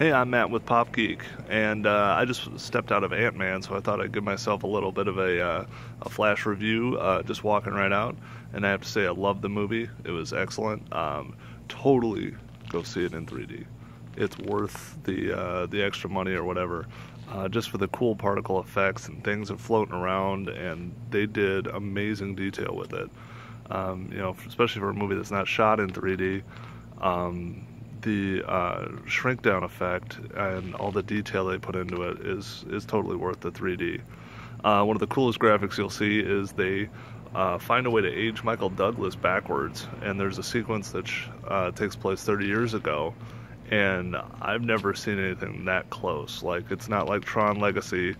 Hey, I'm Matt with Pop Geek, and uh, I just stepped out of Ant Man, so I thought I'd give myself a little bit of a, uh, a flash review, uh, just walking right out. And I have to say, I loved the movie. It was excellent. Um, totally go see it in 3D. It's worth the uh, the extra money or whatever, uh, just for the cool particle effects and things are floating around. And they did amazing detail with it. Um, you know, especially for a movie that's not shot in 3D. Um, the uh, shrink down effect and all the detail they put into it is is totally worth the 3D. Uh, one of the coolest graphics you'll see is they uh, find a way to age Michael Douglas backwards, and there's a sequence that uh, takes place 30 years ago, and I've never seen anything that close. Like it's not like Tron Legacy,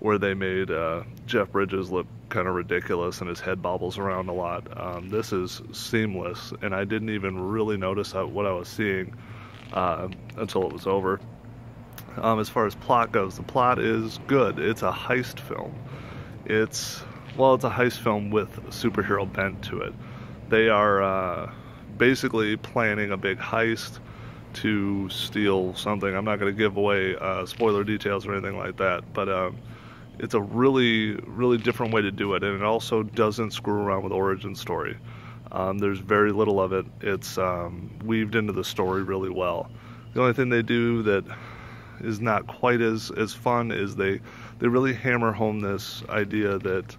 where they made uh, Jeff Bridges look kind of ridiculous and his head bobbles around a lot. Um, this is seamless, and I didn't even really notice what I was seeing uh, until it was over. Um, as far as plot goes, the plot is good. It's a heist film. It's well, it's a heist film with a superhero bent to it. They are uh, basically planning a big heist to steal something. I'm not going to give away uh, spoiler details or anything like that, but um, it's a really, really different way to do it, and it also doesn't screw around with origin story. Um, there's very little of it. It's um, weaved into the story really well. The only thing they do that is not quite as, as fun is they they really hammer home this idea that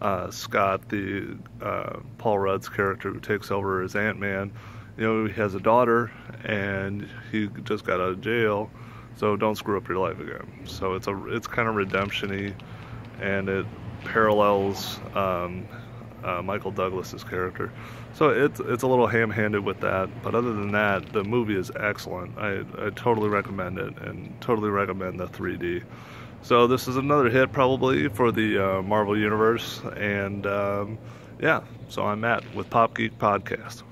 uh, Scott, the uh, Paul Rudd's character who takes over as Ant Man, you know, he has a daughter and he just got out of jail so don't screw up your life again. So it's a it's kind of redemptiony, and it parallels um, uh, Michael Douglas's character. So it's it's a little ham-handed with that, but other than that, the movie is excellent. I, I totally recommend it, and totally recommend the 3D. So this is another hit probably for the uh, Marvel Universe, and um, yeah. So I'm Matt with Pop Geek Podcast.